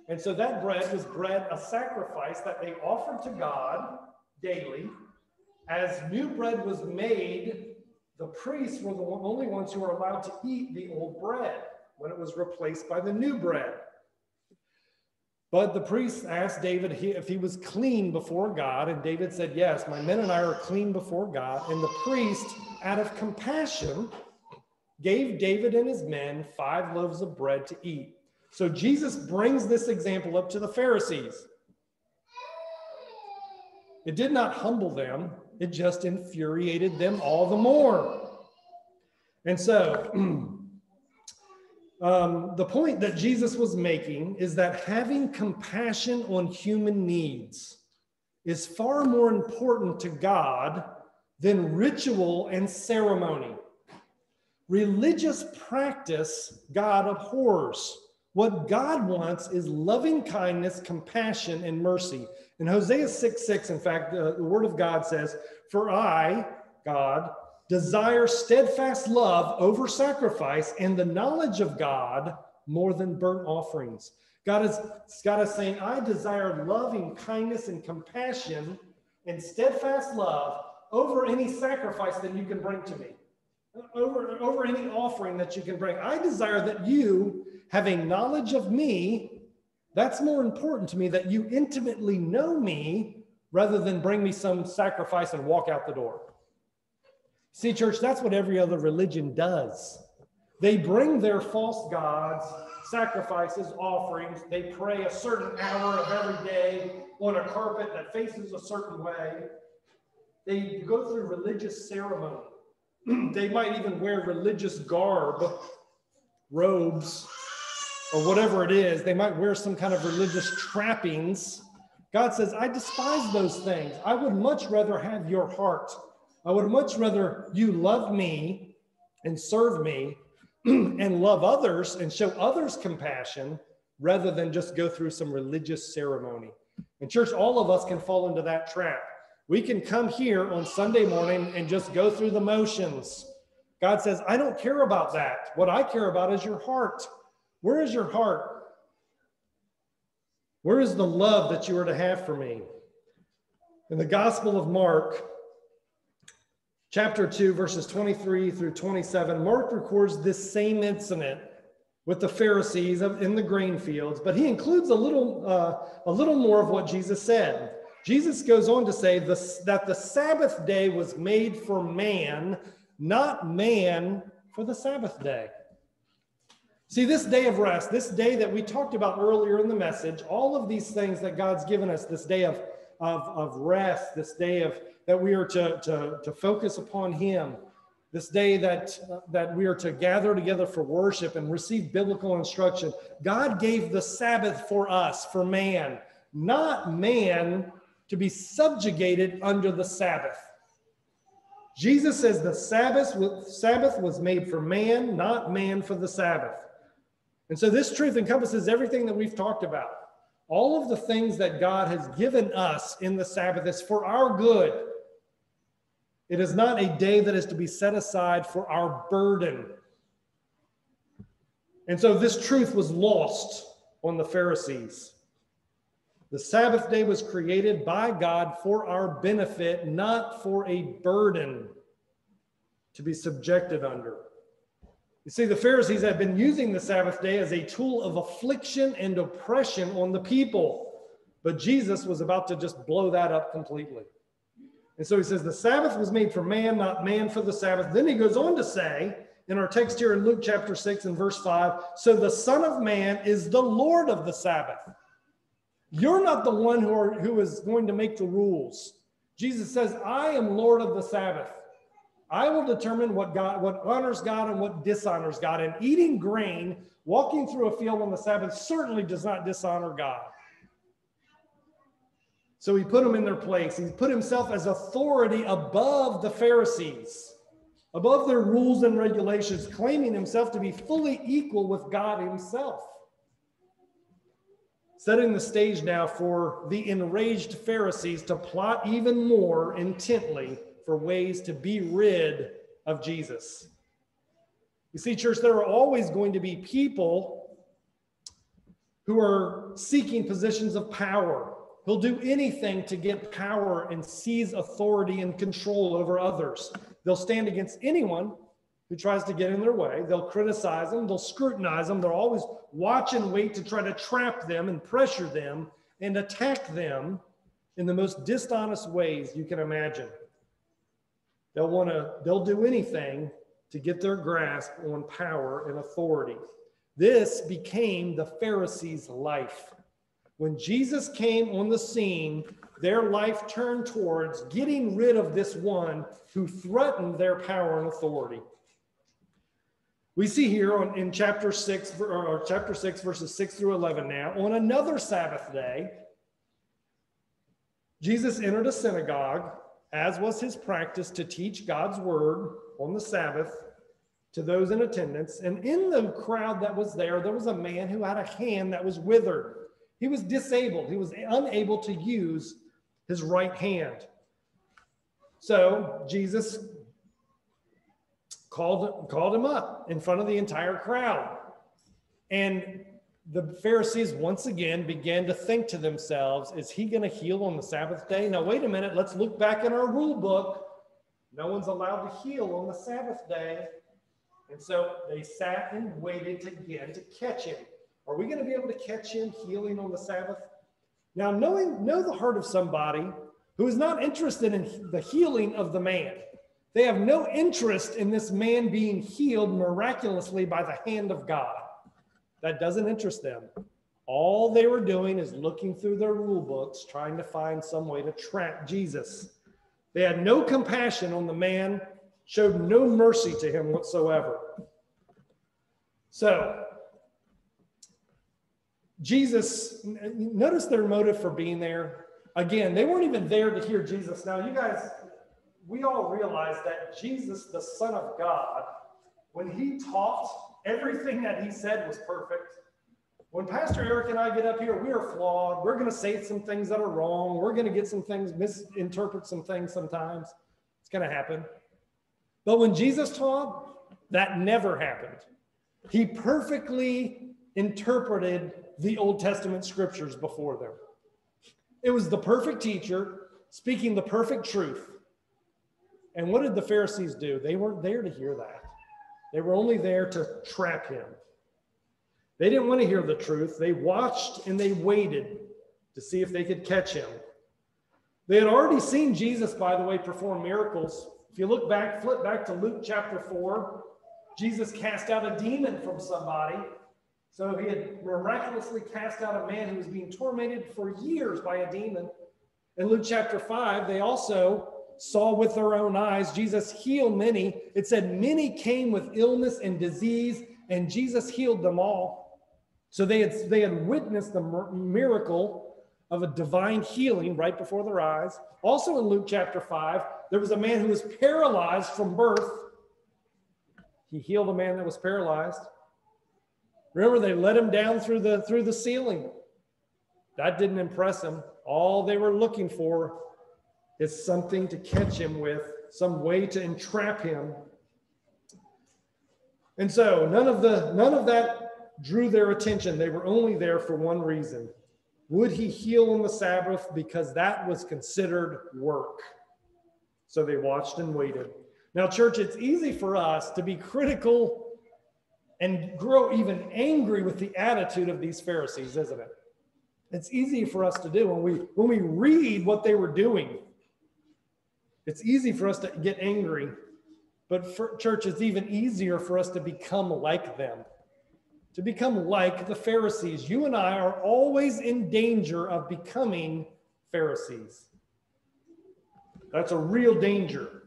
And so that bread was bread, a sacrifice that they offered to God daily. As new bread was made, the priests were the only ones who were allowed to eat the old bread when it was replaced by the new bread. But the priest asked David if he was clean before God, and David said, Yes, my men and I are clean before God. And the priest, out of compassion, gave David and his men five loaves of bread to eat. So Jesus brings this example up to the Pharisees. It did not humble them, it just infuriated them all the more. And so, <clears throat> um, the point that Jesus was making is that having compassion on human needs is far more important to God than ritual and ceremony. Religious practice God abhors. What God wants is loving kindness, compassion, and mercy. In Hosea 6 6, in fact, the, the word of God says, For I, God, desire steadfast love over sacrifice and the knowledge of God more than burnt offerings. God is, God is saying, I desire loving kindness and compassion and steadfast love over any sacrifice that you can bring to me over, over any offering that you can bring. I desire that you, having knowledge of me, that's more important to me that you intimately know me rather than bring me some sacrifice and walk out the door. See, church, that's what every other religion does. They bring their false gods, sacrifices, offerings. They pray a certain hour of every day on a carpet that faces a certain way. They go through religious ceremony. <clears throat> they might even wear religious garb, robes, or whatever it is. They might wear some kind of religious trappings. God says, I despise those things. I would much rather have your heart. I would much rather you love me and serve me <clears throat> and love others and show others compassion rather than just go through some religious ceremony. And, church, all of us can fall into that trap. We can come here on Sunday morning and just go through the motions. God says, I don't care about that. What I care about is your heart. Where is your heart? Where is the love that you are to have for me? In the Gospel of Mark, chapter 2, verses 23 through 27, Mark records this same incident with the Pharisees in the grain fields, but he includes a little, uh, a little more of what Jesus said. Jesus goes on to say this, that the Sabbath day was made for man, not man for the Sabbath day. See, this day of rest, this day that we talked about earlier in the message, all of these things that God's given us, this day of, of, of rest, this day of that we are to, to, to focus upon Him, this day that, uh, that we are to gather together for worship and receive biblical instruction. God gave the Sabbath for us, for man, not man to be subjugated under the Sabbath. Jesus says the Sabbath, Sabbath was made for man, not man for the Sabbath. And so this truth encompasses everything that we've talked about. All of the things that God has given us in the Sabbath is for our good. It is not a day that is to be set aside for our burden. And so this truth was lost on the Pharisees. The Sabbath day was created by God for our benefit, not for a burden to be subjected under. You see, the Pharisees had been using the Sabbath day as a tool of affliction and oppression on the people, but Jesus was about to just blow that up completely. And so he says, The Sabbath was made for man, not man for the Sabbath. Then he goes on to say, in our text here in Luke chapter 6 and verse 5, so the Son of Man is the Lord of the Sabbath. You're not the one who, are, who is going to make the rules. Jesus says, I am Lord of the Sabbath. I will determine what God, what honors God and what dishonors God. And eating grain, walking through a field on the Sabbath certainly does not dishonor God. So he put them in their place. He put himself as authority above the Pharisees. above their rules and regulations, claiming himself to be fully equal with God himself. Setting the stage now for the enraged Pharisees to plot even more intently for ways to be rid of Jesus. You see, church, there are always going to be people who are seeking positions of power. He'll do anything to get power and seize authority and control over others. They'll stand against anyone who tries to get in their way. They'll criticize them, they'll scrutinize them. They'll always watch and wait to try to trap them and pressure them and attack them in the most dishonest ways you can imagine. They'll want to, they'll do anything to get their grasp on power and authority. This became the Pharisees' life. When Jesus came on the scene, their life turned towards getting rid of this one who threatened their power and authority. We see here on, in chapter 6 or chapter 6 verses 6 through 11 now on another Sabbath day Jesus entered a synagogue as was his practice to teach God's word on the Sabbath to those in attendance and in the crowd that was there there was a man who had a hand that was withered he was disabled he was unable to use his right hand. So Jesus called, called him up in front of the entire crowd. And the Pharisees once again began to think to themselves, is he going to heal on the Sabbath day? Now, wait a minute, let's look back in our rule book. No one's allowed to heal on the Sabbath day. And so they sat and waited again to catch him. Are we going to be able to catch him healing on the Sabbath? Now, knowing know the heart of somebody who is not interested in the healing of the man. They have no interest in this man being healed miraculously by the hand of God. That doesn't interest them. All they were doing is looking through their rule books, trying to find some way to trap Jesus. They had no compassion on the man, showed no mercy to him whatsoever. So, Jesus, notice their motive for being there. Again, they weren't even there to hear Jesus. Now, you guys, we all realize that Jesus, the Son of God, when he taught, everything that he said was perfect. When Pastor Eric and I get up here, we are flawed. We're going to say some things that are wrong. We're going to get some things, misinterpret some things sometimes. It's going to happen. But when Jesus taught, that never happened. He perfectly interpreted the Old Testament scriptures before them. It was the perfect teacher speaking the perfect truth. And what did the Pharisees do? They weren't there to hear that. They were only there to trap him. They didn't want to hear the truth. They watched and they waited to see if they could catch him. They had already seen Jesus, by the way, perform miracles. If you look back, flip back to Luke chapter 4, Jesus cast out a demon from somebody so he had miraculously cast out a man who was being tormented for years by a demon. In Luke chapter 5, they also saw with their own eyes Jesus heal many. It said, Many came with illness and disease, and Jesus healed them all. So they had, they had witnessed the miracle of a divine healing right before their eyes. Also in Luke chapter 5, there was a man who was paralyzed from birth. He healed a man that was paralyzed. Remember, they let him down through the through the ceiling. That didn't impress him. All they were looking for is something to catch him with, some way to entrap him. And so none of the none of that drew their attention. They were only there for one reason. Would he heal on the Sabbath? Because that was considered work. So they watched and waited. Now, church, it's easy for us to be critical and grow even angry with the attitude of these Pharisees, isn't it? It's easy for us to do when we when we read what they were doing. It's easy for us to get angry, but for church, it's even easier for us to become like them, to become like the Pharisees. You and I are always in danger of becoming Pharisees. That's a real danger.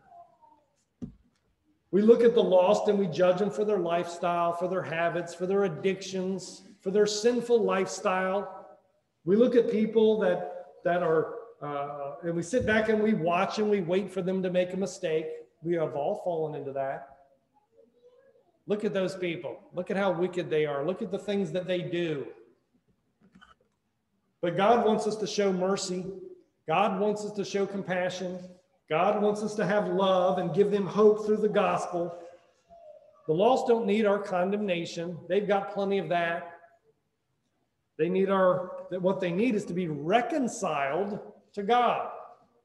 We look at the lost and we judge them for their lifestyle, for their habits, for their addictions, for their sinful lifestyle. We look at people that that are, uh, and we sit back and we watch and we wait for them to make a mistake. We have all fallen into that. Look at those people. Look at how wicked they are. Look at the things that they do. But God wants us to show mercy. God wants us to show compassion. God wants us to have love and give them hope through the gospel. The lost don't need our condemnation. They've got plenty of that. They need our what they need is to be reconciled to God.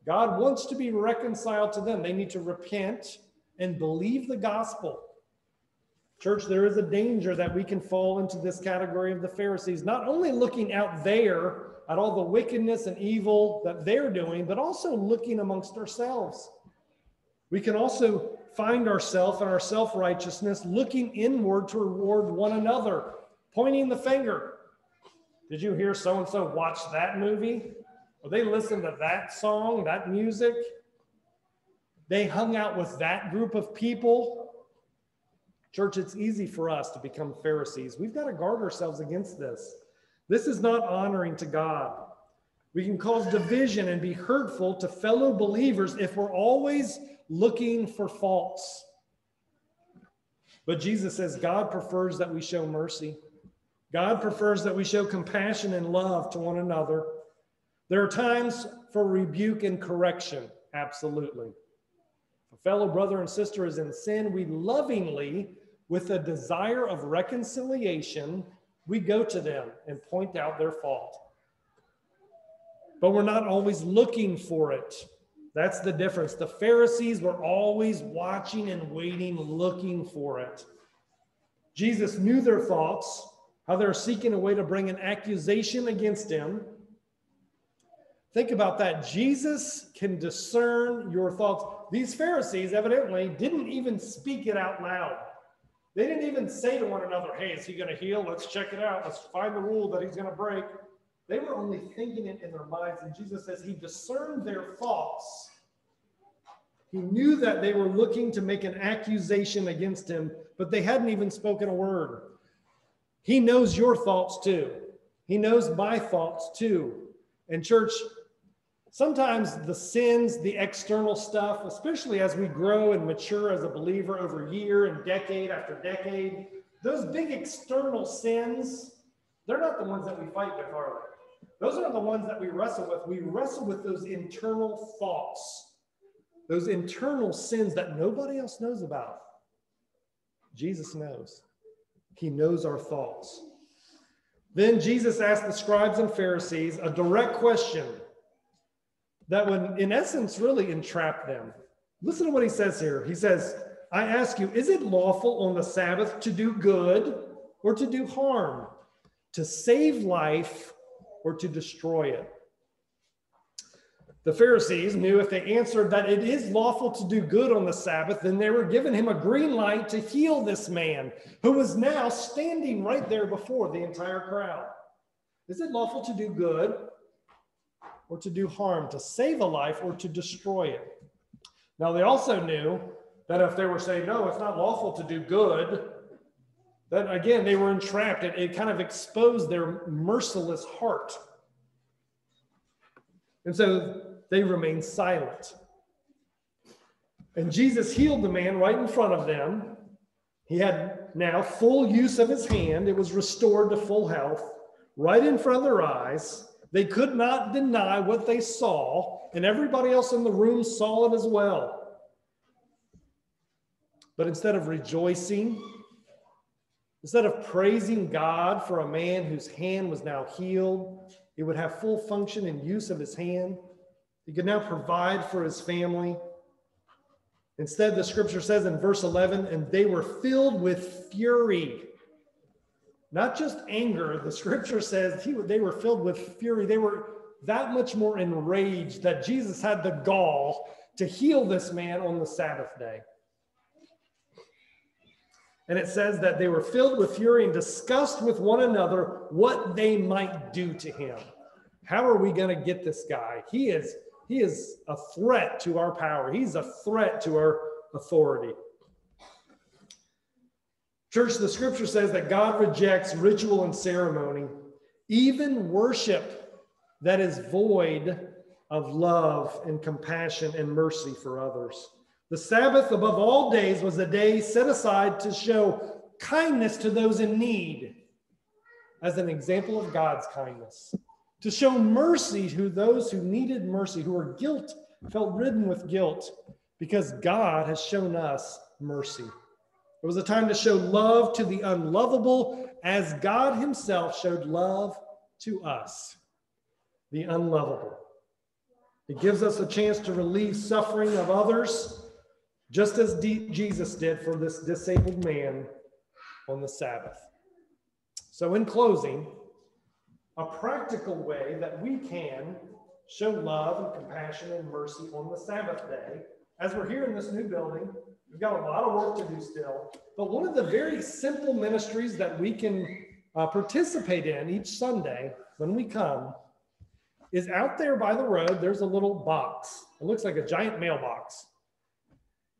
God wants to be reconciled to them. They need to repent and believe the gospel. Church, there is a danger that we can fall into this category of the Pharisees, not only looking out there at all the wickedness and evil that they're doing, but also looking amongst ourselves. We can also find ourselves in our self righteousness looking inward toward one another, pointing the finger. Did you hear so and so watch that movie? Or they listened to that song, that music? They hung out with that group of people. Church, it's easy for us to become Pharisees. We've got to guard ourselves against this. This is not honoring to God. We can cause division and be hurtful to fellow believers if we're always looking for faults. But Jesus says God prefers that we show mercy. God prefers that we show compassion and love to one another. There are times for rebuke and correction, absolutely. If a fellow brother and sister is in sin, we lovingly, with a desire of reconciliation, we go to them and point out their fault. But we're not always looking for it. That's the difference. The Pharisees were always watching and waiting, looking for it. Jesus knew their thoughts, how they're seeking a way to bring an accusation against him. Think about that. Jesus can discern your thoughts. These Pharisees evidently didn't even speak it out loud. They didn't even say to one another, hey, is he going to heal? Let's check it out. Let's find the rule that he's going to break. They were only thinking it in their minds. And Jesus says he discerned their thoughts. He knew that they were looking to make an accusation against him, but they hadn't even spoken a word. He knows your thoughts too. He knows my thoughts too. And, church, Sometimes the sins, the external stuff, especially as we grow and mature as a believer over year and decade after decade, those big external sins, they're not the ones that we fight with, are they? Those are the ones that we wrestle with. We wrestle with those internal thoughts, those internal sins that nobody else knows about. Jesus knows. He knows our thoughts. Then Jesus asked the scribes and Pharisees a direct question that would, in essence, really entrap them. Listen to what he says here. He says, I ask you, is it lawful on the Sabbath to do good or to do harm, to save life or to destroy it? The Pharisees knew if they answered that it is lawful to do good on the Sabbath, then they were giving him a green light to heal this man who was now standing right there before the entire crowd. Is it lawful to do good or to do harm, to save a life or to destroy it. Now, they also knew that if they were saying, no, it's not lawful to do good, that again, they were entrapped. It, it kind of exposed their merciless heart. And so they remained silent. And Jesus healed the man right in front of them. He had now full use of his hand, it was restored to full health right in front of their eyes. They could not deny what they saw, and everybody else in the room saw it as well. But instead of rejoicing, instead of praising God for a man whose hand was now healed, he would have full function and use of his hand. He could now provide for his family. Instead, the scripture says in verse 11, and they were filled with fury not just anger. The scripture says he, they were filled with fury. They were that much more enraged that Jesus had the gall to heal this man on the Sabbath day. And it says that they were filled with fury and discussed with one another what they might do to him. How are we going to get this guy? He is he is a threat to our power. He's a threat to our authority. Church, the scripture says that God rejects ritual and ceremony, even worship that is void of love and compassion and mercy for others. The Sabbath, above all days, was a day set aside to show kindness to those in need as an example of God's kindness, to show mercy to those who needed mercy, who were guilt, felt ridden with guilt, because God has shown us mercy. It was a time to show love to the unlovable as God Himself showed love to us, the unlovable. It gives us a chance to relieve suffering of others, just as D- Jesus did for this disabled man on the Sabbath. So, in closing, a practical way that we can show love and compassion and mercy on the Sabbath day, as we're here in this new building, we've got a lot of work to do still. But one of the very simple ministries that we can uh, participate in each Sunday when we come is out there by the road. There's a little box. It looks like a giant mailbox.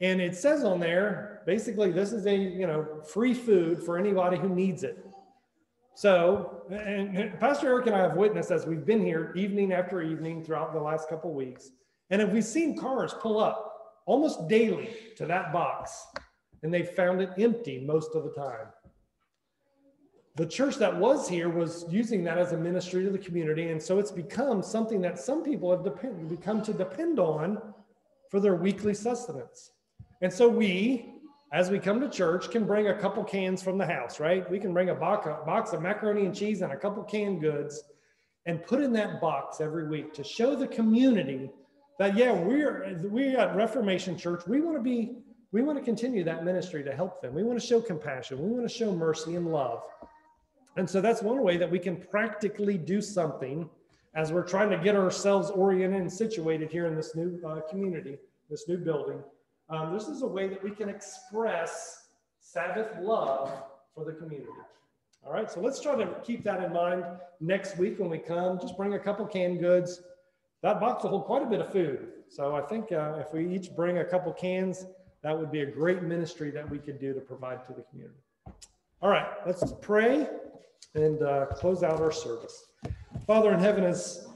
And it says on there, basically, this is a you know free food for anybody who needs it. So, and Pastor Eric and I have witnessed as we've been here evening after evening throughout the last couple weeks, and have we've seen cars pull up almost daily to that box, and they found it empty most of the time. The church that was here was using that as a ministry to the community, and so it's become something that some people have depend, become to depend on for their weekly sustenance. And so we, as we come to church, can bring a couple cans from the house, right? We can bring a box, a box of macaroni and cheese and a couple canned goods and put in that box every week to show the community that, yeah, we're, we at Reformation Church, we want to be, we want to continue that ministry to help them. We want to show compassion. We want to show mercy and love. And so that's one way that we can practically do something as we're trying to get ourselves oriented and situated here in this new uh, community, this new building. Um, this is a way that we can express Sabbath love for the community. All right, so let's try to keep that in mind next week when we come. Just bring a couple canned goods. That box will hold quite a bit of food. So I think uh, if we each bring a couple cans, that would be a great ministry that we could do to provide to the community. All right, let's pray and uh, close out our service. Father in heaven, as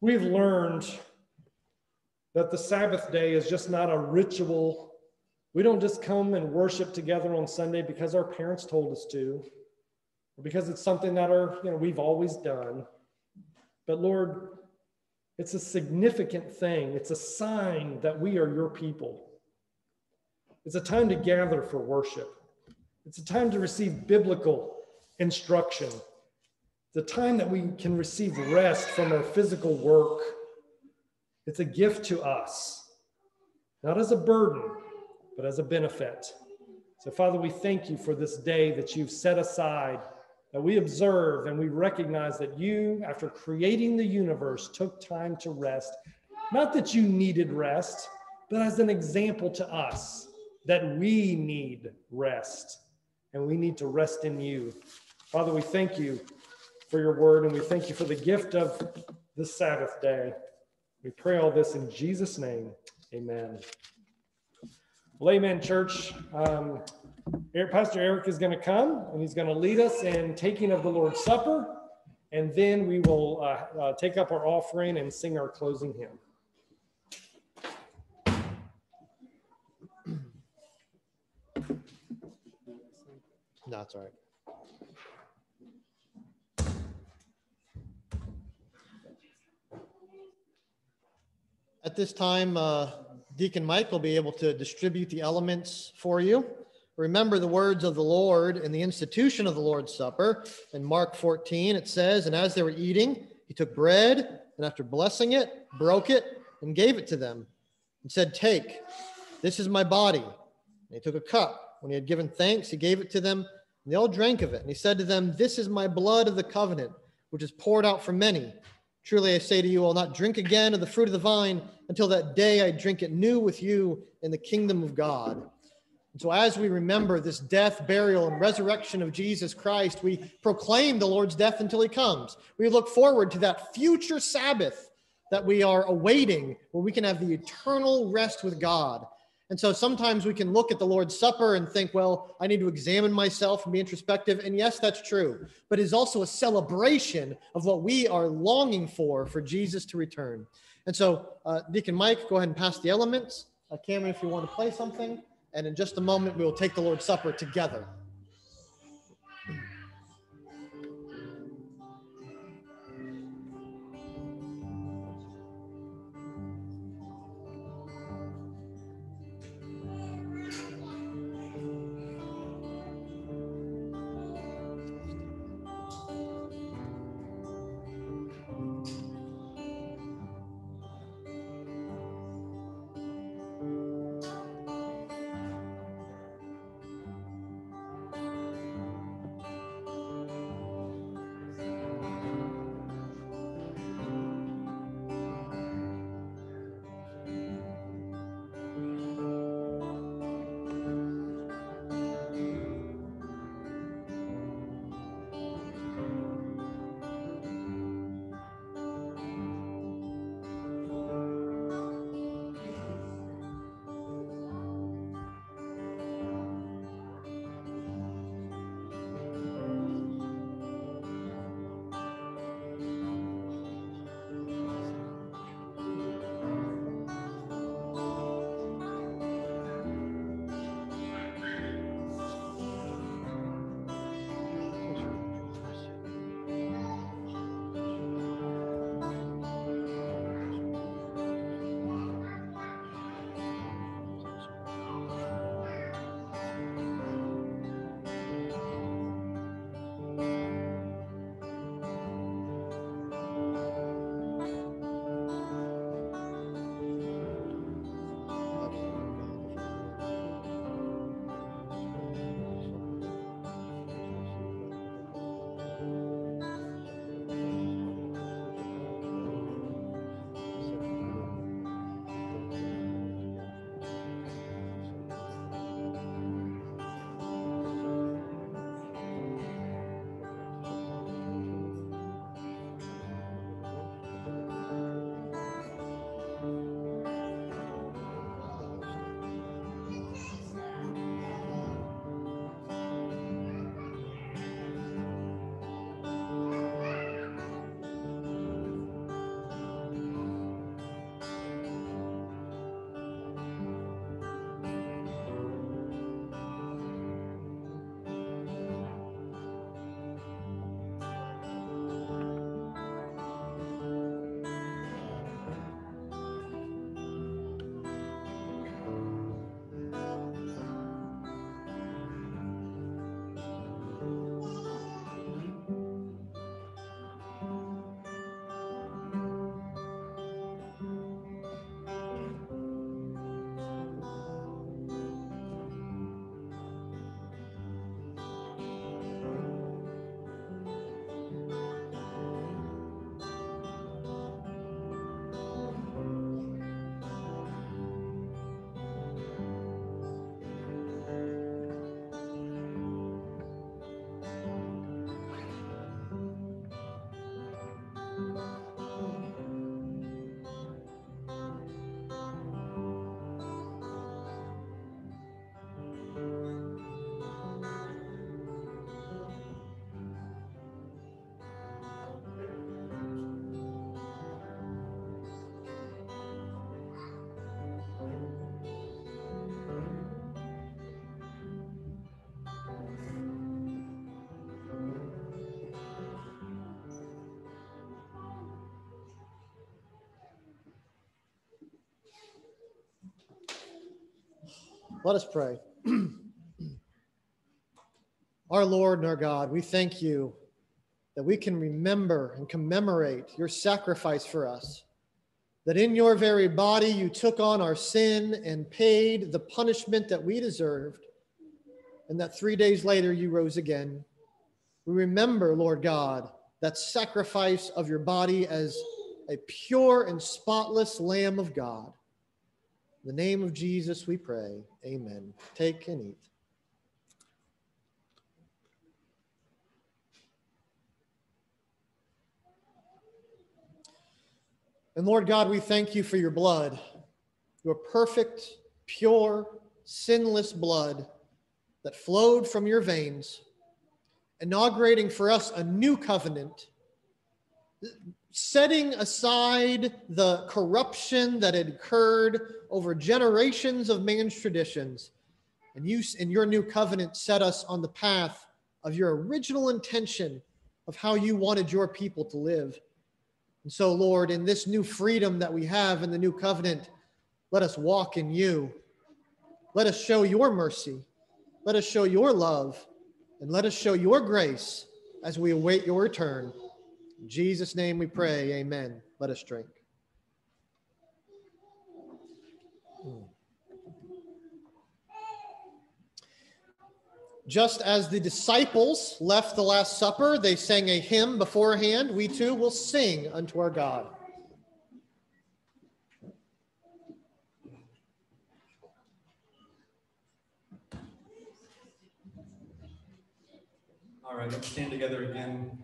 we've learned that the Sabbath day is just not a ritual. We don't just come and worship together on Sunday because our parents told us to, or because it's something that our, you know, we've always done. But Lord, it's a significant thing. It's a sign that we are your people. It's a time to gather for worship. It's a time to receive biblical instruction. It's a time that we can receive rest from our physical work it's a gift to us, not as a burden, but as a benefit. So, Father, we thank you for this day that you've set aside, that we observe and we recognize that you, after creating the universe, took time to rest. Not that you needed rest, but as an example to us that we need rest and we need to rest in you. Father, we thank you for your word and we thank you for the gift of the Sabbath day. We pray all this in Jesus' name. Amen. Well, amen, church. Um, Pastor Eric is going to come and he's going to lead us in taking of the Lord's Supper. And then we will uh, uh, take up our offering and sing our closing hymn. No, that's all right. At this time, uh, Deacon Mike will be able to distribute the elements for you. Remember the words of the Lord in the institution of the Lord's Supper. In Mark 14, it says, And as they were eating, he took bread, and after blessing it, broke it, and gave it to them, and said, Take, this is my body. And he took a cup. When he had given thanks, he gave it to them, and they all drank of it. And he said to them, This is my blood of the covenant, which is poured out for many Truly I say to you, I'll not drink again of the fruit of the vine until that day I drink it new with you in the kingdom of God. And so, as we remember this death, burial, and resurrection of Jesus Christ, we proclaim the Lord's death until he comes. We look forward to that future Sabbath that we are awaiting, where we can have the eternal rest with God. And so sometimes we can look at the Lord's Supper and think, well, I need to examine myself and be introspective. And yes, that's true. But it's also a celebration of what we are longing for, for Jesus to return. And so, uh, Deacon Mike, go ahead and pass the elements. uh, Cameron, if you want to play something. And in just a moment, we will take the Lord's Supper together. Let us pray. <clears throat> our Lord and our God, we thank you that we can remember and commemorate your sacrifice for us, that in your very body you took on our sin and paid the punishment that we deserved, and that three days later you rose again. We remember, Lord God, that sacrifice of your body as a pure and spotless Lamb of God. In the name of Jesus, we pray. Amen. Take and eat. And Lord God, we thank you for your blood, your perfect, pure, sinless blood that flowed from your veins, inaugurating for us a new covenant, setting aside the corruption that had occurred over generations of man's traditions. And you, in your new covenant, set us on the path of your original intention of how you wanted your people to live. And so, Lord, in this new freedom that we have in the new covenant, let us walk in you. Let us show your mercy. Let us show your love. And let us show your grace as we await your return. In Jesus' name we pray. Amen. Let us drink. Just as the disciples left the Last Supper, they sang a hymn beforehand. We too will sing unto our God. All right, let's stand together again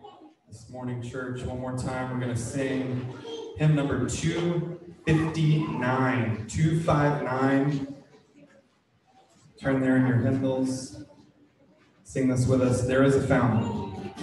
morning, church. One more time, we're going to sing hymn number 259. 259. Turn there in your hymnals. Sing this with us. There is a fountain.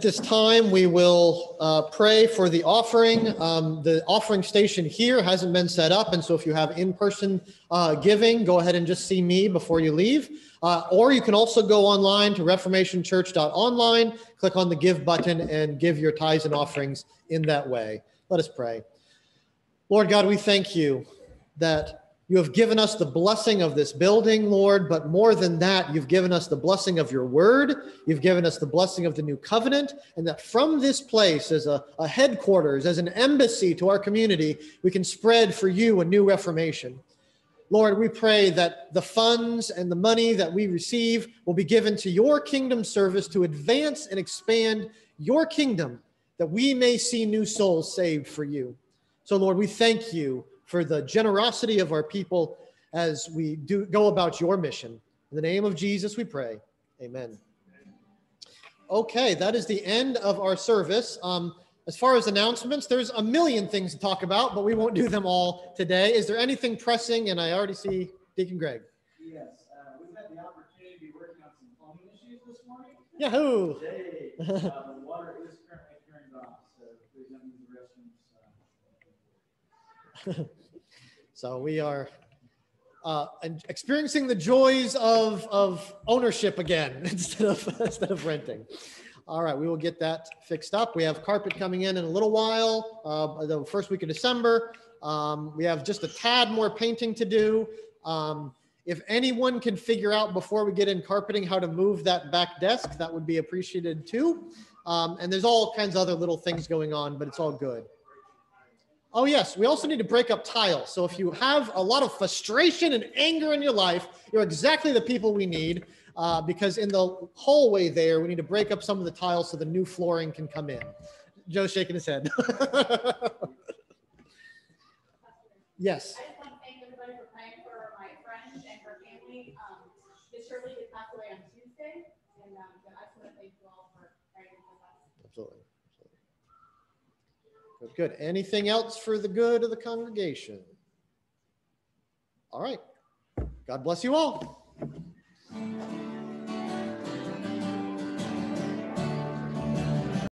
At this time, we will uh, pray for the offering. Um, The offering station here hasn't been set up, and so if you have in-person uh, giving, go ahead and just see me before you leave. Uh, Or you can also go online to reformationchurch.online, click on the Give button, and give your tithes and offerings in that way. Let us pray. Lord God, we thank you that you have given us the blessing of this building, Lord, but more than that, you've given us the blessing of your word. You've given us the blessing of the new covenant, and that from this place, as a, a headquarters, as an embassy to our community, we can spread for you a new reformation. Lord, we pray that the funds and the money that we receive will be given to your kingdom service to advance and expand your kingdom, that we may see new souls saved for you. So, Lord, we thank you for the generosity of our people as we do go about your mission. In the name of Jesus, we pray. Amen. Okay, that is the end of our service. Um, as far as announcements, there's a million things to talk about, but we won't do them all today. Is there anything pressing? And I already see Deacon Greg. Yes, uh, we've had the opportunity to be working on some plumbing issues this morning. Yahoo! Today, uh, the water is currently turned off, so please don't use the restrooms. uh, <laughs> So we are uh, experiencing the joys of, of ownership again <laughs> instead of <laughs> instead of renting. All right, we will get that fixed up. We have carpet coming in in a little while, uh, the first week of December. Um, we have just a tad more painting to do. Um, if anyone can figure out before we get in carpeting how to move that back desk, that would be appreciated too. Um, and there's all kinds of other little things going on, but it's all good. Oh, yes. We also need to break up tiles. So if you have a lot of frustration and anger in your life, you're exactly the people we need uh, because in the hallway there, we need to break up some of the tiles so the new flooring can come in. Joe's shaking his head. <laughs> yes. I just want to thank everybody for praying for my friend and her family. Um, Miss Shirley did pass away on Tuesday, and, um, I just want to thank you all for praying us. Absolutely. Good. Anything else for the good of the congregation? All right. God bless you all.